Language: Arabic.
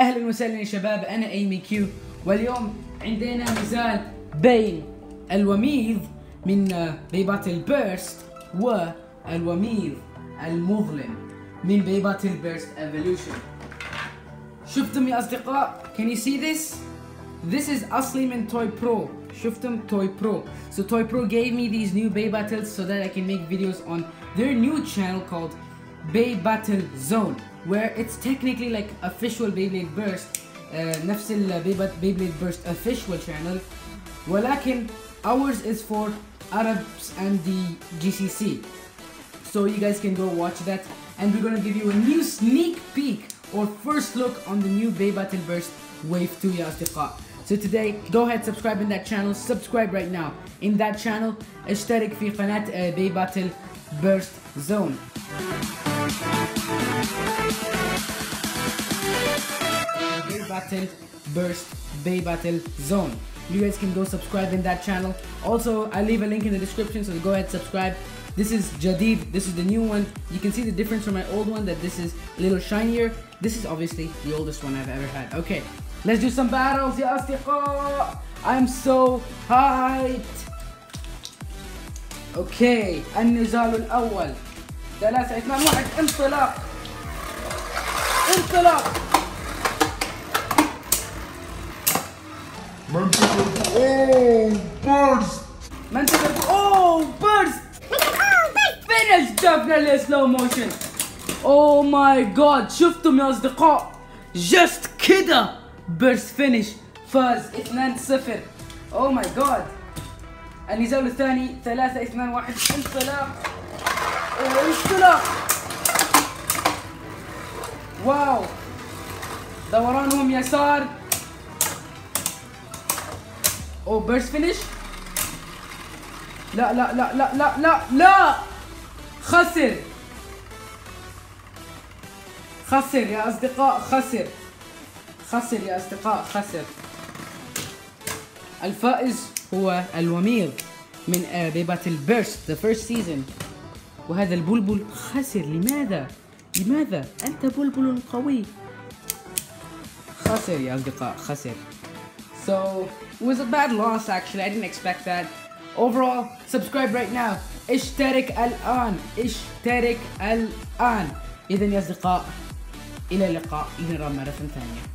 أهلا وسهلا يا شباب أنا أيمي كيو. واليوم عندنا نزال بين الوميض من آه، Beyblade Burst والوميض المظلم من Beyblade Burst Evolution شفتم يا أصدقاء؟ Can you see this? This is أصلي من Toy Pro شفتم Toy Pro so Toy Pro gave me these new Beyblades so that I can make videos on their new channel called Bay Battle Zone where it's technically like official Beyblade Burst uh, نفس ال Beyblade Beyblade Burst official channel ولكن ours is for Arabs and the GCC so you guys can go watch that and we're gonna give you a new sneak peek or first look on the new Bay Battle Burst Wave 2 يا أصدقاء So today go ahead subscribe in that channel subscribe right now in that channel اشترك في قناة uh, Bay Battle Burst Zone Bay Battle Burst Bay Battle Zone. You guys can go subscribe in that channel. Also, I'll leave a link in the description, so go ahead subscribe. This is Jadid. This is the new one. You can see the difference from my old one that this is a little shinier. This is obviously the oldest one I've ever had. Okay, let's do some battles, يا أصدقاء. I'm so hyped. اوكي النزال الاول ثلاثة اثنان واحد. انطلاق. انطلاق. Oh, burst! من تقدر oh burst. finish دفنا slow motion. oh my God شفتم يا اصدقاء؟ just كده. burst finish. فاز 2 0 oh my god. النزال الثاني 3 2 1 انطلاق. انطلاق wow دورانهم يسار اوه burst finish لا لا لا لا لا لا لا خسر خسر يا اصدقاء خسر خسر يا اصدقاء خسر الفائز هو الوميض من Beyblade Burst the first season وهذا البلبل خسر لماذا لماذا أنت بلبل قوي خسر يا أصدقاء خسر So it was a bad loss actually. I didn't expect that. Overall, subscribe right now. اشترك الآن. اشترك الآن. إذا يا أصدقاء إلى اللقاء. نرى مرة ثانية.